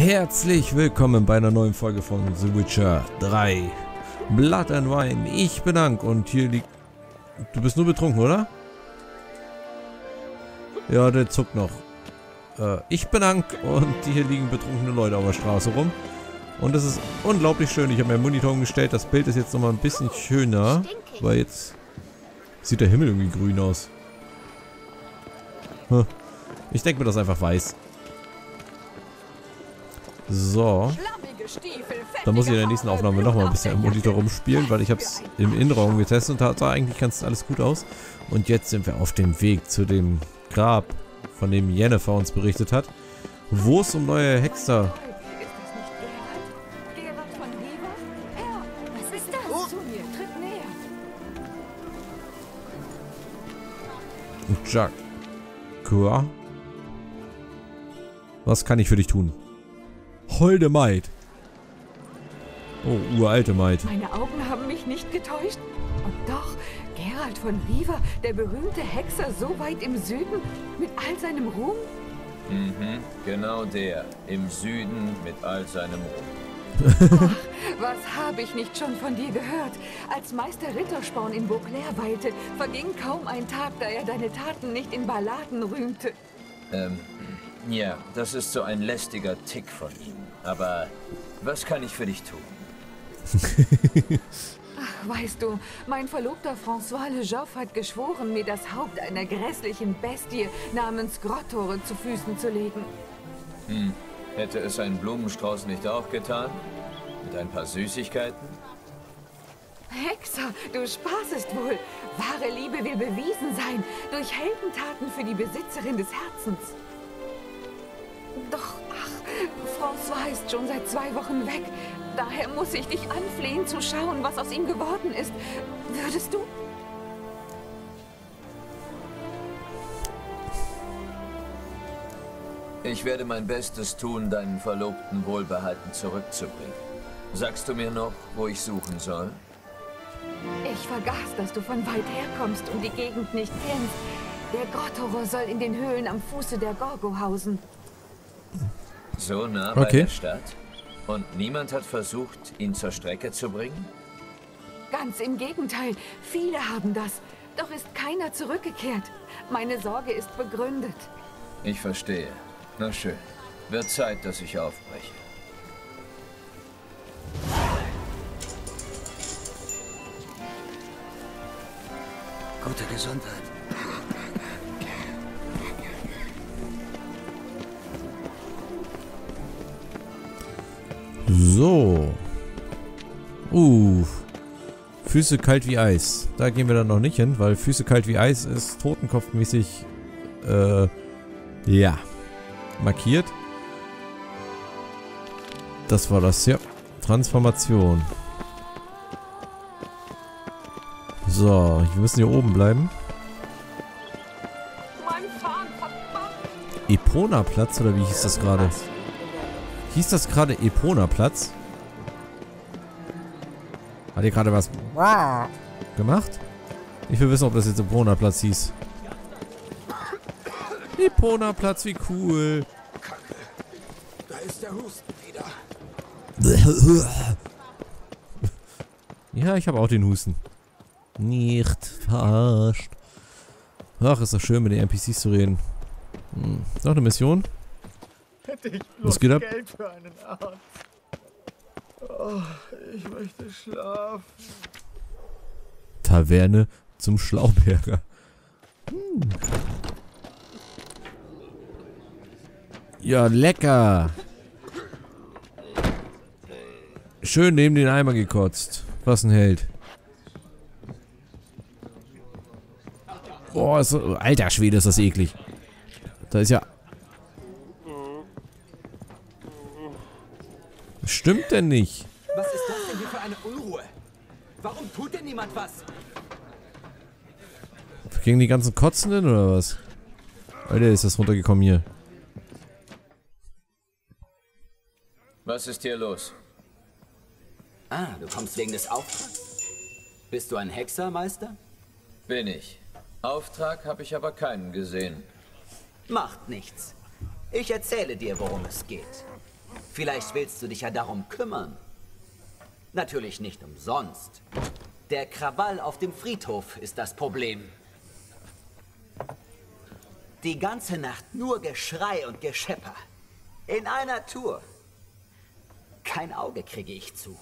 Herzlich willkommen bei einer neuen Folge von The Witcher 3 Blood and Wine. Ich bin Dank und hier liegt... Du bist nur betrunken, oder? Ja, der zuckt noch. Äh, ich bin Dank und hier liegen betrunkene Leute auf der Straße rum. Und das ist unglaublich schön. Ich habe meinen Monitor umgestellt. Das Bild ist jetzt nochmal ein bisschen schöner. Weil jetzt sieht der Himmel irgendwie grün aus. Hm. Ich denke mir das einfach weiß. So. Da muss ich in der nächsten Aufnahme nochmal ein bisschen im Monitor rumspielen, weil ich habe es im Innenraum getestet und sah eigentlich ganz alles gut aus. Und jetzt sind wir auf dem Weg zu dem Grab, von dem Jennifer uns berichtet hat, wo es um neue Hexer Jack. Was kann ich für dich tun? Holde Maid. Oh, uralte Maid. Meine Augen haben mich nicht getäuscht. Und doch, Gerald von Riva, der berühmte Hexer so weit im Süden, mit all seinem Ruhm? Mhm, genau der. Im Süden mit all seinem Ruhm. Ach, was habe ich nicht schon von dir gehört? Als Meister Rittersporn in Beauclair weilte, verging kaum ein Tag, da er deine Taten nicht in Balladen rühmte. Ähm, ja, das ist so ein lästiger Tick von ihm. Aber was kann ich für dich tun? Ach, weißt du, mein Verlobter François Le Joff hat geschworen, mir das Haupt einer grässlichen Bestie namens Grottore zu Füßen zu legen. Hm. Hätte es ein Blumenstrauß nicht auch getan? Mit ein paar Süßigkeiten? Hexer, du spaßest wohl. Wahre Liebe will bewiesen sein. Durch Heldentaten für die Besitzerin des Herzens. Doch, ach, François ist schon seit zwei Wochen weg. Daher muss ich dich anflehen, zu schauen, was aus ihm geworden ist. Würdest du? Ich werde mein Bestes tun, deinen Verlobten wohlbehalten zurückzubringen. Sagst du mir noch, wo ich suchen soll? Ich vergaß, dass du von weit her kommst und die Gegend nicht kennst. Der Grottoro soll in den Höhlen am Fuße der Gorgo hausen. So nah bei der Stadt? Und niemand hat versucht, ihn zur Strecke zu bringen? Ganz im Gegenteil. Viele haben das. Doch ist keiner zurückgekehrt. Meine Sorge ist begründet. Ich verstehe. Na schön. Wird Zeit, dass ich aufbreche. Gute Gesundheit. So. Uh. Füße kalt wie Eis. Da gehen wir dann noch nicht hin, weil Füße kalt wie Eis ist totenkopfmäßig, äh, ja markiert. Das war das, ja. Transformation. So, wir müssen hier oben bleiben. Epona-Platz, oder wie hieß das gerade? Hieß das gerade Epona-Platz? Hat ihr gerade was gemacht? Ich will wissen, ob das jetzt Epona-Platz hieß. Epona-Platz, wie cool. Kacke. Da ist der Husten wieder. Ja, ich habe auch den Husten. Nicht verarscht. Ach, ist doch schön, mit den NPCs zu reden. Hm. Noch eine Mission? Hätte ich bloß Was geht ab? Geld für einen Arzt. Oh, ich möchte schlafen. Taverne zum Schlauberger. Hm. Ja, lecker. Schön neben den Eimer gekotzt. Was ein Held. Boah, so, alter Schwede, ist das eklig. Da ist ja... Stimmt denn nicht? Was ist das denn hier für eine Unruhe? Warum tut denn niemand was? Gegen die ganzen Kotzenden oder was? Alter, ist das runtergekommen hier. Was ist hier los? Ah, du kommst wegen des Auftrags? Bist du ein Hexermeister? Bin ich. Auftrag habe ich aber keinen gesehen. Macht nichts. Ich erzähle dir, worum es geht. Vielleicht willst du dich ja darum kümmern. Natürlich nicht umsonst. Der Krawall auf dem Friedhof ist das Problem. Die ganze Nacht nur Geschrei und Geschepper. In einer Tour. Kein Auge kriege ich zu.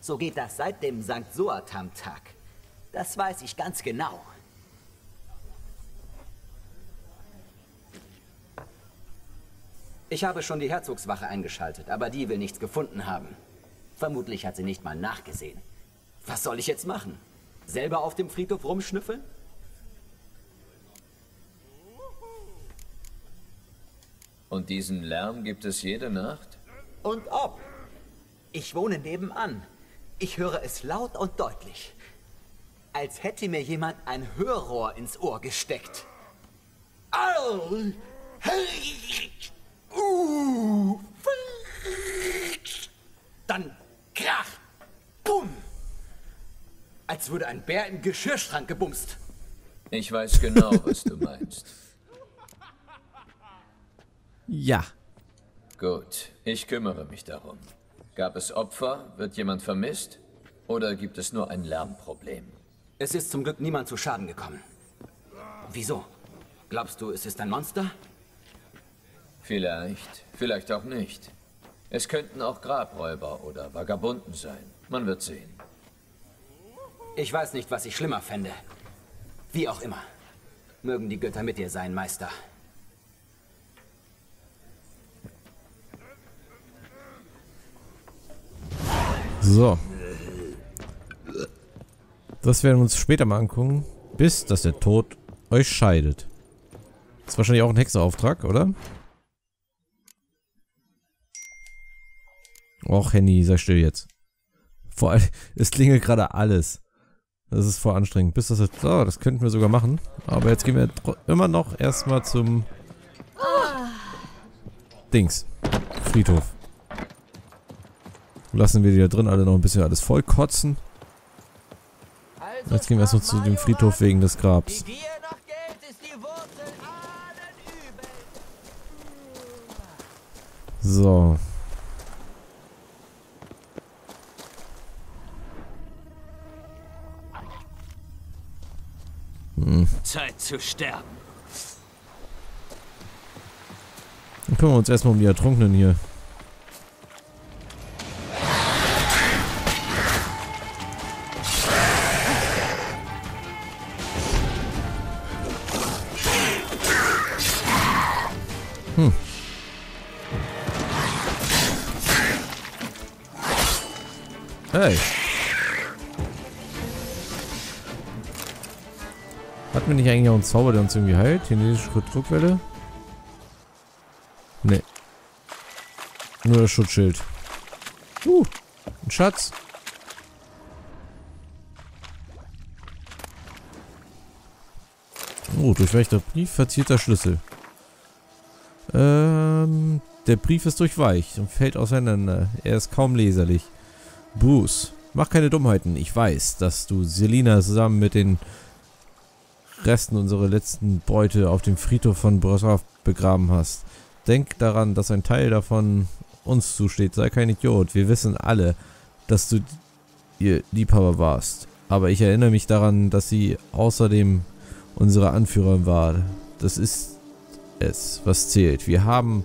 So geht das seit dem St. Soatam-Tag. Das weiß ich ganz genau. Ich habe schon die Herzogswache eingeschaltet, aber die will nichts gefunden haben. Vermutlich hat sie nicht mal nachgesehen. Was soll ich jetzt machen? Selber auf dem Friedhof rumschnüffeln? Und diesen Lärm gibt es jede Nacht? Und ob. Ich wohne nebenan. Ich höre es laut und deutlich. Als hätte mir jemand ein Hörrohr ins Ohr gesteckt. Au! Uh! Dann krach! Bumm! Als würde ein Bär im Geschirrschrank gebumst. Ich weiß genau, was du meinst. Ja. Gut, ich kümmere mich darum. Gab es Opfer? Wird jemand vermisst? Oder gibt es nur ein Lärmproblem? Es ist zum Glück niemand zu Schaden gekommen. Wieso? Glaubst du, es ist ein Monster? Vielleicht, vielleicht auch nicht. Es könnten auch Grabräuber oder Vagabunden sein. Man wird sehen. Ich weiß nicht, was ich schlimmer fände. Wie auch immer. Mögen die Götter mit dir sein, Meister. So. Das werden wir uns später mal angucken. Bis, dass der Tod euch scheidet. Das ist wahrscheinlich auch ein Hexerauftrag, oder? Och, Henny, sei still jetzt. Vor allem, es klingelt gerade alles. Das ist voll anstrengend. Bis das jetzt... Oh, das könnten wir sogar machen. Aber jetzt gehen wir immer noch erstmal zum... Dings. Friedhof. Lassen wir die da drin alle noch ein bisschen alles voll kotzen. Jetzt gehen wir erstmal zu dem Friedhof wegen des Grabs. So. Zeit zu sterben. Dann kümmern wir uns erstmal um die Ertrunkenen hier. Hm. Hey. Hatten wir nicht eigentlich auch einen Zauber, der uns irgendwie heilt? Chinesische Druckwelle? Nee. Nur das Schutzschild. Uh, ein Schatz. Oh, durchweichter Brief, verzierter Schlüssel. Ähm, der Brief ist durchweicht und fällt auseinander. Er ist kaum leserlich. Bruce, mach keine Dummheiten. Ich weiß, dass du Selina zusammen mit den Resten unserer letzten Beute auf dem Friedhof von Brosov begraben hast. Denk daran, dass ein Teil davon uns zusteht. Sei kein Idiot. Wir wissen alle, dass du ihr Liebhaber warst. Aber ich erinnere mich daran, dass sie außerdem unsere Anführerin war. Das ist es, was zählt. Wir haben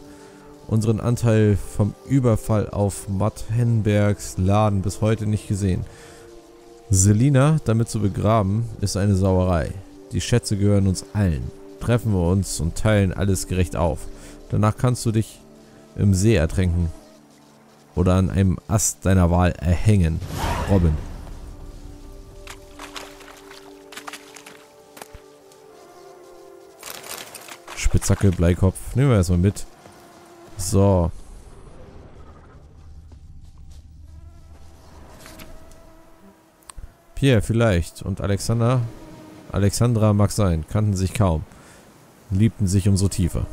unseren Anteil vom Überfall auf Matt Henbergs Laden bis heute nicht gesehen. Selina damit zu begraben, ist eine Sauerei. Die Schätze gehören uns allen. Treffen wir uns und teilen alles gerecht auf. Danach kannst du dich im See ertränken. Oder an einem Ast deiner Wahl erhängen. Robin. Spitzhacke, Bleikopf. Nehmen wir erstmal mit. So. Pierre vielleicht und Alexander. Alexandra mag sein, kannten sich kaum. Liebten sich umso tiefer.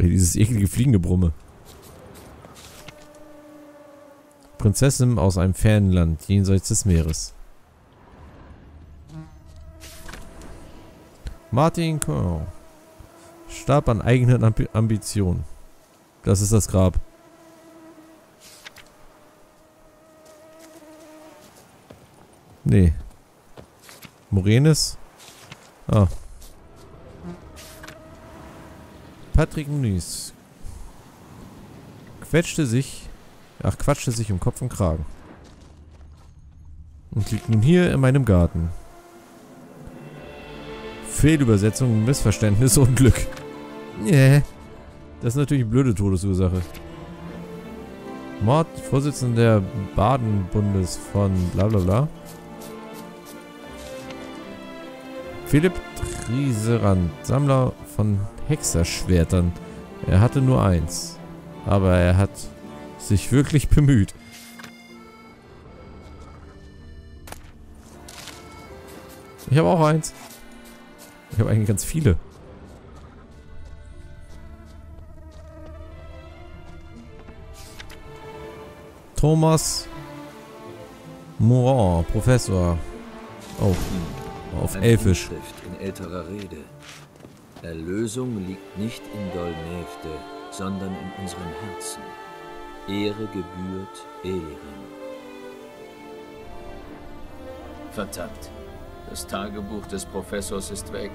Dieses eklige Fliegengebrumme. Prinzessin aus einem fernen Land, jenseits des Meeres. Martin Cohen. Starb an eigenen Ambi Ambitionen. Das ist das Grab. Nee. Morenes? Ah. Patrick Nunes. Quetschte sich. Ach, quatschte sich um Kopf und Kragen. Und liegt nun hier in meinem Garten. Fehlübersetzung, Missverständnis und Glück. Nee. Das ist natürlich eine blöde Todesursache. Mord, Vorsitzender der Baden-Bundes von bla bla bla. Philipp Trieserand, Sammler von Hexerschwertern. Er hatte nur eins. Aber er hat sich wirklich bemüht. Ich habe auch eins. Ich habe eigentlich ganz viele. Thomas Moran, Professor. Oh, auf Elfisch. In älterer Rede. Erlösung liegt nicht in Dolnefte, sondern in unserem Herzen. Ehre gebührt Eliren. Verdammt. Das Tagebuch des Professors ist weg.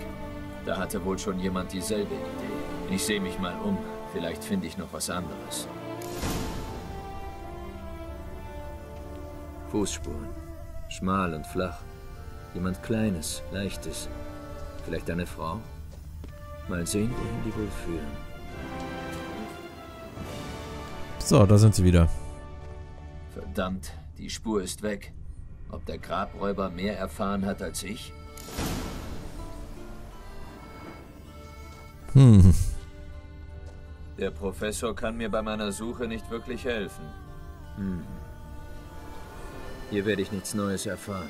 Da hatte wohl schon jemand dieselbe Idee. Ich sehe mich mal um. Vielleicht finde ich noch was anderes. Fußspuren. Schmal und flach. Jemand Kleines, Leichtes. Vielleicht eine Frau? Mal sehen, wohin die wohl führen. So, da sind sie wieder. Verdammt, die Spur ist weg. Ob der Grabräuber mehr erfahren hat als ich? Hm. Der Professor kann mir bei meiner Suche nicht wirklich helfen. Hm. Hier werde ich nichts Neues erfahren.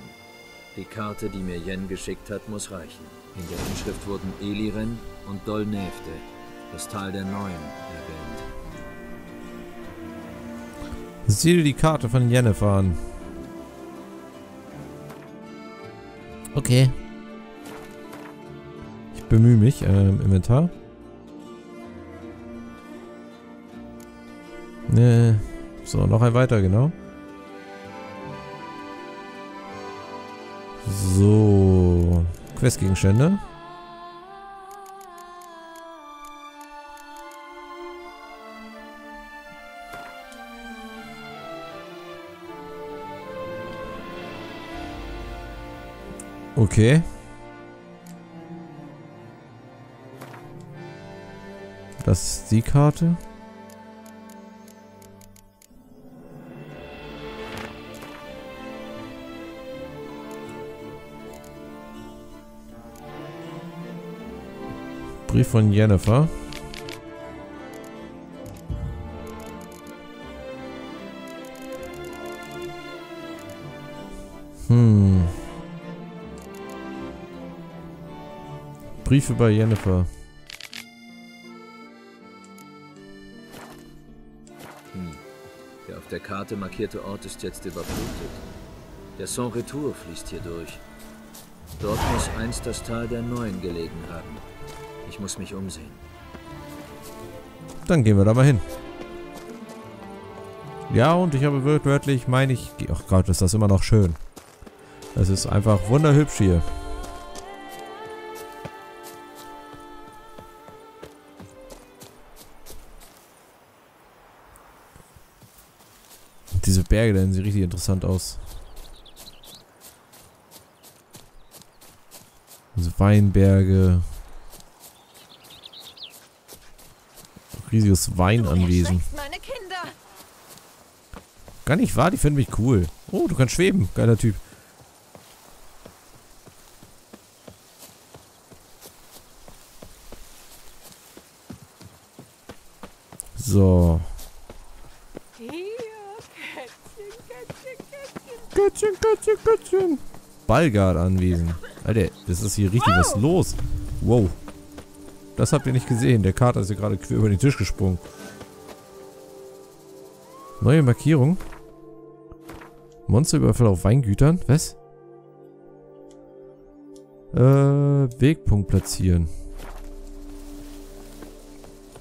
Die Karte, die mir Yen geschickt hat, muss reichen. In der Inschrift wurden Eliren und Dolnefte, das Tal der Neuen, erwähnt. Sieh dir die Karte von Jennifer an. Okay. Ich bemühe mich. Ähm, Inventar. Ne. So, noch ein weiter, genau. So. Questgegenstände. Okay. Das ist die Karte. Brief von Jennifer. Hm. Briefe bei Jennifer. Hm. Der auf der Karte markierte Ort ist jetzt überflutet. Der Sans Retour fließt hier durch. Dort muss einst das Tal der Neuen gelegen haben. Ich muss mich umsehen. Dann gehen wir da mal hin. Ja, und ich habe wörtlich, meine ich... Ach Gott, ist das immer noch schön. Es ist einfach wunderhübsch hier. Diese Berge, da sehen richtig interessant aus. Diese Weinberge. Riesiges Weinanwesen. Gar nicht wahr, die finden mich cool. Oh, du kannst schweben. Geiler Typ. So. Kätzchen, Kätzchen, Kätzchen. Ballgard anwesend. Alter, das ist hier richtig was los. Wow. Das habt ihr nicht gesehen. Der Kater ist hier gerade quer über den Tisch gesprungen. Neue Markierung. Monsterüberfall auf Weingütern. Was? Äh, Wegpunkt platzieren.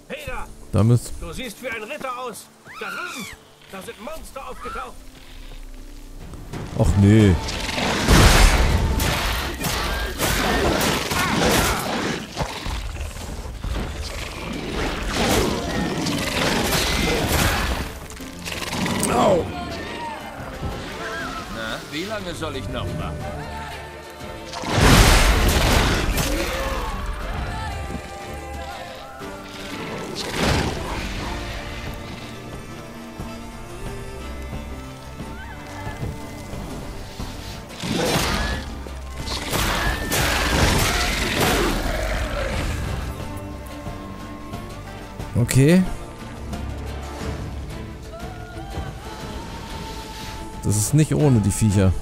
Peter! Da müsst. Du siehst wie ein Ritter aus! Da drüben! Da sind Monster aufgetaucht! Ach nee. Lange soll ich noch warten? Okay. Das ist nicht ohne die Viecher.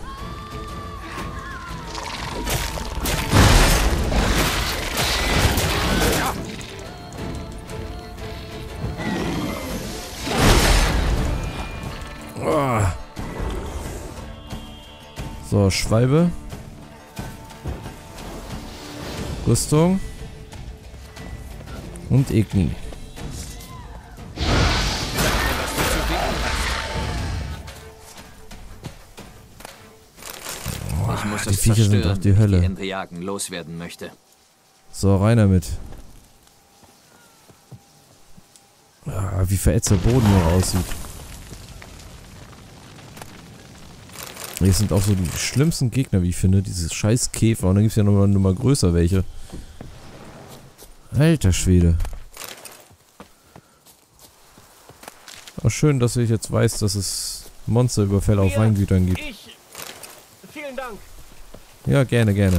Schwalbe. Rüstung. Und Igni. Ich muss die Viecher sind doch die Hölle. Die Endriagen loswerden möchte. So, rein damit. Ah, wie verätzt der Boden hier aussieht. Hier sind auch so die schlimmsten Gegner, wie ich finde. Diese scheiß Käfer. Und dann gibt es ja nochmal noch mal größer welche. Alter Schwede. Auch schön, dass ich jetzt weiß, dass es Monsterüberfälle auf Weingütern gibt. Ich. Vielen Dank. Ja, gerne, gerne.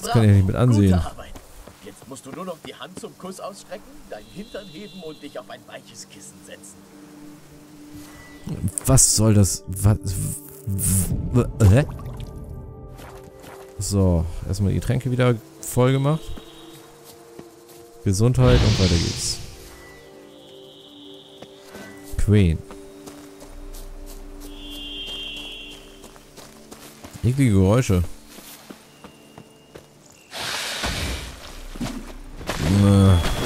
Das kann ich nicht mit ansehen. Jetzt musst du nur noch die Hand zum Kuss ausstrecken, deinen Hintern heben und dich auf ein weiches Kissen setzen. Was soll das? Was? Hä? So, erstmal die Tränke wieder voll gemacht. Gesundheit und weiter geht's. Queen. Eklige Geräusche. Äh.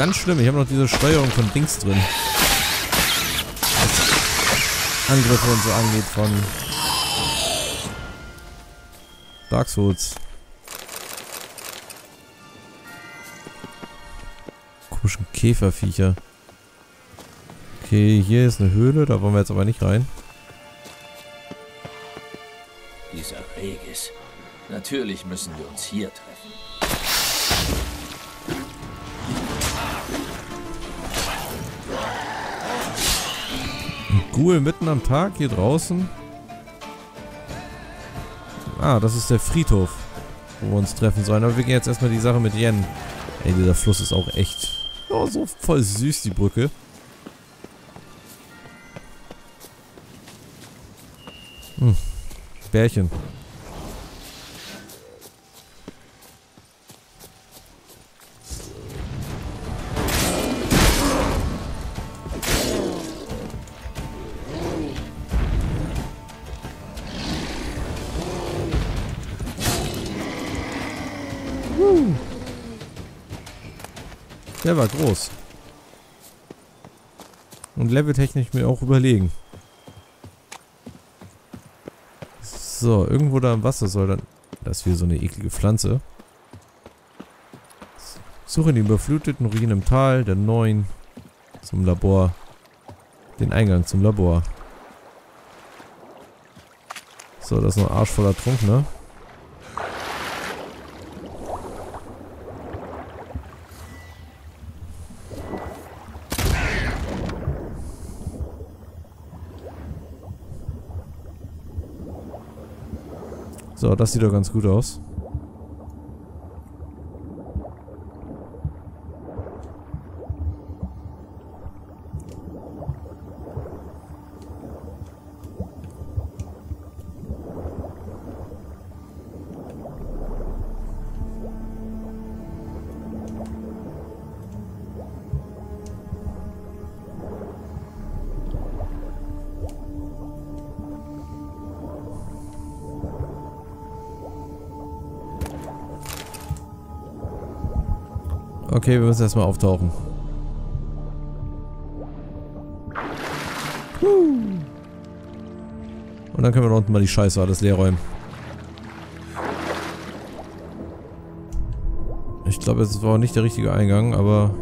Ganz schlimm. Ich habe noch diese Steuerung von Dings drin. Was Angriffe und so angeht von Dark Souls. Komischen Käferviecher. Okay, hier ist eine Höhle, da wollen wir jetzt aber nicht rein. Dieser Regis. Natürlich müssen wir uns hier treffen. Ghoul mitten am Tag hier draußen. Ah, das ist der Friedhof, wo wir uns treffen sollen. Aber wir gehen jetzt erstmal die Sache mit Yen. Ey, dieser Fluss ist auch echt oh, so voll süß, die Brücke. Hm. Bärchen. Der war groß. Und leveltechnisch mir auch überlegen. So, irgendwo da im Wasser soll dann... Das ist wieder so eine eklige Pflanze. Suche die überfluteten Ruinen im Tal der neuen zum Labor. Den Eingang zum Labor. So, das ist noch ein Arsch voller Trunk, ne? So, das sieht doch ganz gut aus. Okay, wir müssen erstmal auftauchen. Und dann können wir da unten mal die Scheiße alles leer räumen. Ich glaube, es war nicht der richtige Eingang, aber...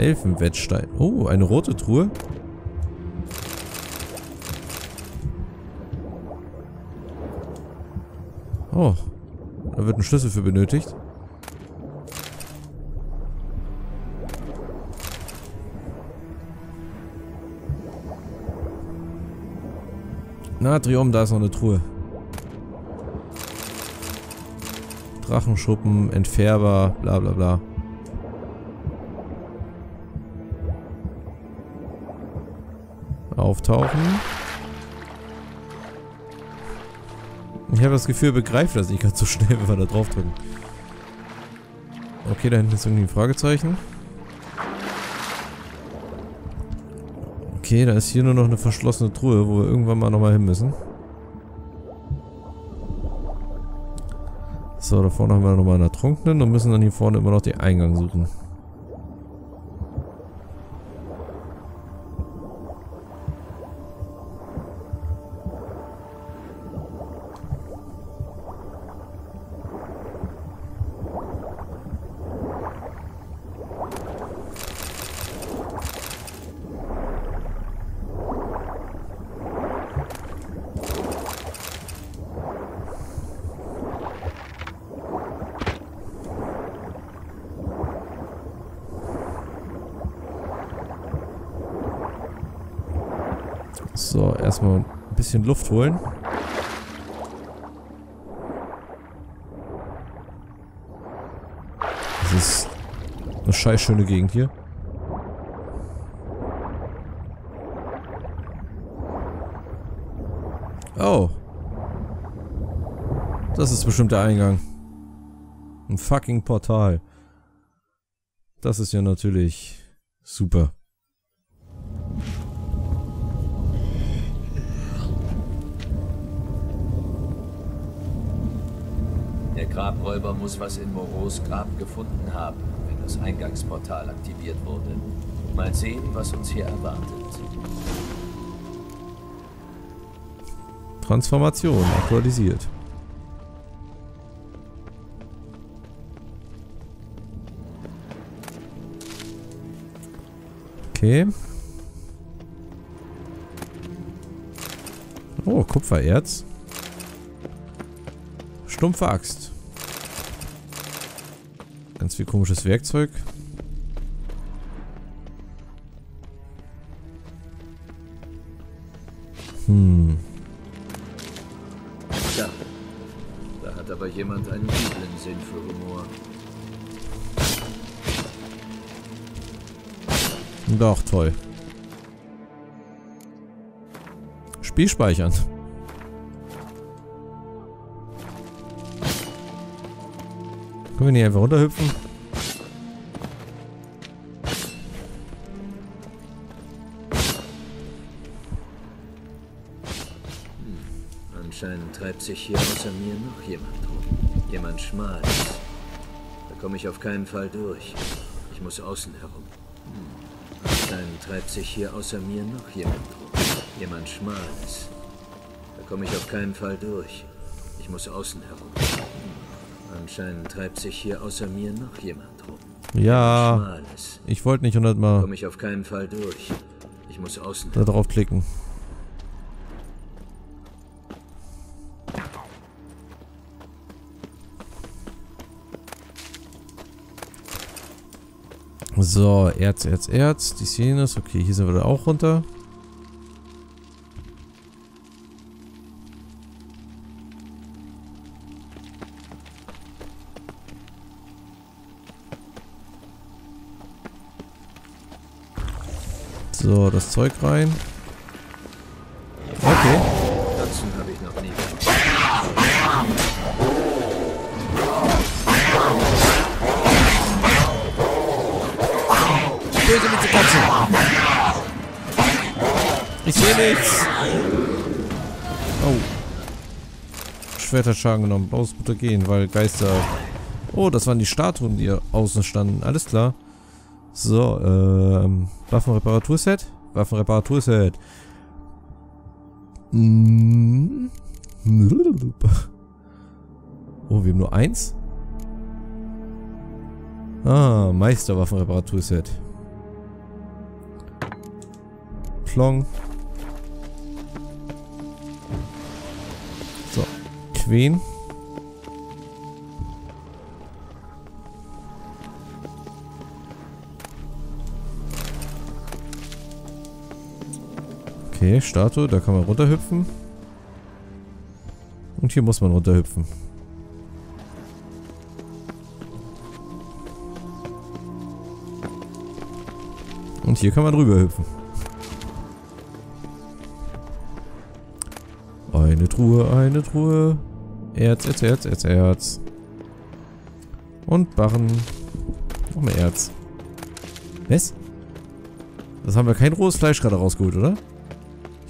Elfenwettstein. Oh, eine rote Truhe. Oh, da wird ein Schlüssel für benötigt. Natrium, da ist noch eine Truhe. Drachenschuppen, Entfärber, bla bla bla. Auftauchen. Ich habe das Gefühl, begreift das nicht ganz so schnell, wenn wir da drauf drücken. Okay, da hinten ist irgendwie ein Fragezeichen. Okay, da ist hier nur noch eine verschlossene Truhe, wo wir irgendwann mal nochmal hin müssen. So, da vorne haben wir nochmal einen Ertrunkenen und müssen dann hier vorne immer noch den Eingang suchen. Erstmal ein bisschen Luft holen. Das ist eine scheiß schöne Gegend hier. Oh. Das ist bestimmt der Eingang. Ein fucking Portal. Das ist ja natürlich super. Der Grabräuber muss was in Moreaus Grab gefunden haben, wenn das Eingangsportal aktiviert wurde. Mal sehen, was uns hier erwartet. Transformation aktualisiert. Okay. Oh, Kupfererz. Stumpfe Axt. Ganz viel komisches Werkzeug. Hm. Ja, da hat aber jemand einen üblen Sinn für Humor. Doch, toll. Spiel speichern. Können wir nicht einfach runterhüpfen? Anscheinend treibt sich hier außer mir noch jemand rum. Jemand Schmales. Da komme ich auf keinen Fall durch. Ich muss außen herum. Hm. Anscheinend treibt sich hier außer mir noch jemand rum. Jemand Schmales. Da komme ich auf keinen Fall durch. Ich muss außen herum. Anscheinend treibt sich hier außer mir noch jemand rum. Ja. Ich wollte nicht hundertmal Komme ich auf keinen Fall durch. Ich muss außen da drauf klicken. So, Erz, Erz, Erz. Die Szene ist okay. Hier sind wir da auch runter. So, das Zeug rein. Okay. Dazu habe ich noch nie gemacht. Böse mit der Katze. Ich sehe nichts. Oh. Schwert hat Schaden genommen. Blaues gehen, weil Geister... Oh, das waren die Statuen, die außen standen. Alles klar. So, ähm... Waffenreparaturset? Waffenreparaturset. Oh, wir haben nur eins? Ah, Meisterwaffenreparaturset. Plong. So, Queen. Okay, Statue, da kann man runterhüpfen. Und hier muss man runterhüpfen. Und hier kann man rüberhüpfen. Eine Truhe, eine Truhe. Erz, Erz, Erz, Erz, Erz. Und Barren. Noch mehr Erz. Was? Das haben wir kein rohes Fleisch gerade rausgeholt, oder?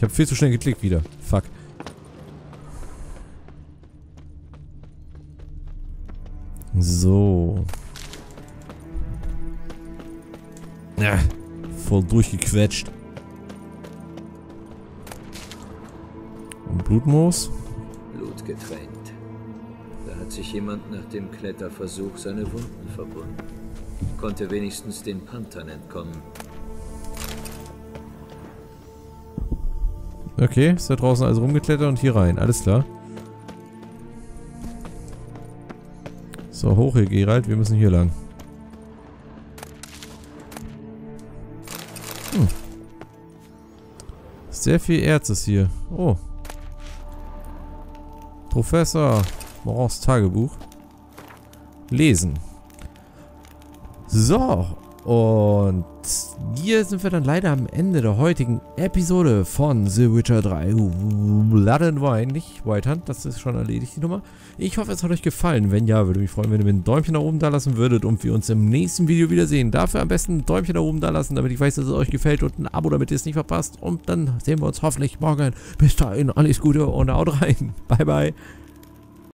Ich habe viel zu schnell geklickt wieder. Fuck. So. Ja, voll durchgequetscht. Und Blutmoos? Blut getränkt. Da hat sich jemand nach dem Kletterversuch seine Wunden verbunden. Konnte wenigstens den Panthern entkommen. Okay, ist da draußen also rumgeklettert und hier rein. Alles klar. So, hoch hier, Gerald. Wir müssen hier lang. Hm. Sehr viel Erz ist hier. Oh. Professor Morans Tagebuch. Lesen. So. Und hier sind wir dann leider am Ende der heutigen Episode von The Witcher 3 Blood and Wine. Nicht White Hunt, das ist schon erledigt, die Nummer. Ich hoffe, es hat euch gefallen. Wenn ja, würde mich freuen, wenn ihr mir ein Däumchen nach oben da lassen würdet und wir uns im nächsten Video wiedersehen. Dafür am besten ein Däumchen nach oben da lassen, damit ich weiß, dass es euch gefällt und ein Abo, damit ihr es nicht verpasst. Und dann sehen wir uns hoffentlich morgen. Bis dahin, alles Gute und haut rein. Bye, bye.